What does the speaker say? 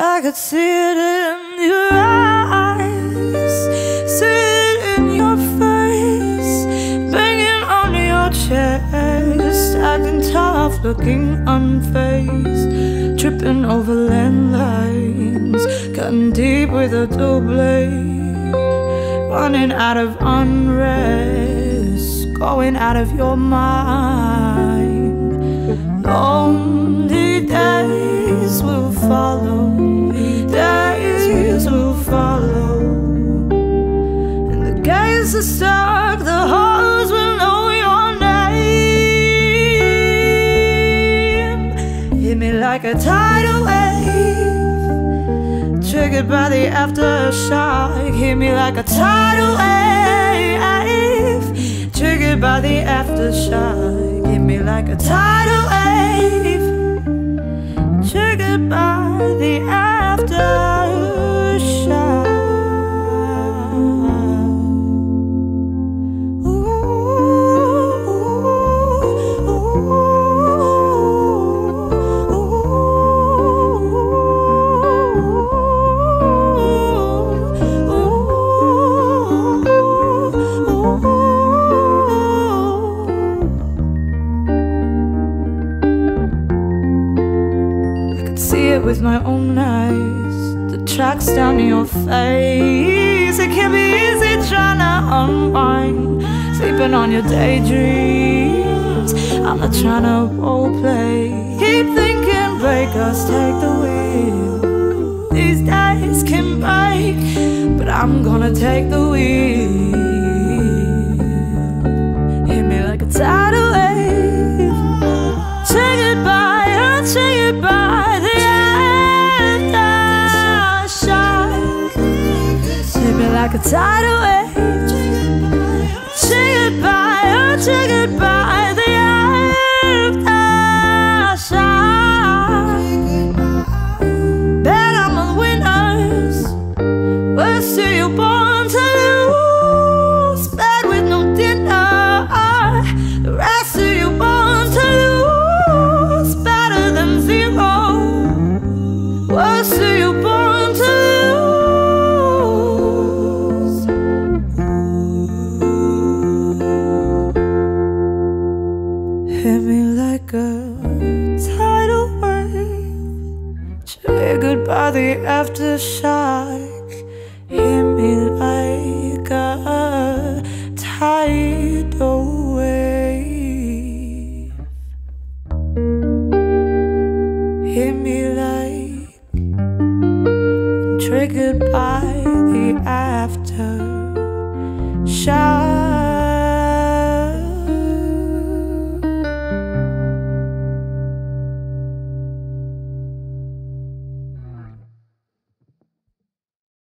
I could see it in your eyes, see it in your face, banging on your chest, acting tough, looking unfazed, tripping over landlines, cutting deep with a blade, running out of unrest, going out of your mind. Are stuck, the halls will know your name. Hit me like a tidal wave, triggered by the aftershock. Hit me like a tidal wave, triggered by the aftershock. Hit me like a tidal wave, triggered by the aftershock. Could see it with my own eyes. The tracks down your face. It can't be easy trying to unwind. Sleeping on your daydreams. I'm not trying to role play. Keep thinking, break us, take the wheel. These days can break, but I'm gonna take the wheel. Hit me like a tidal wave. Say goodbye, I'll say goodbye. Like a tidal wave. Say goodbye, I'll say goodbye. The aftershock. Bet I'm the winners. Worst to you like a tidal wave. Triggered by the aftershock. Hit me like a tidal wave. Hit me like triggered by the after shock.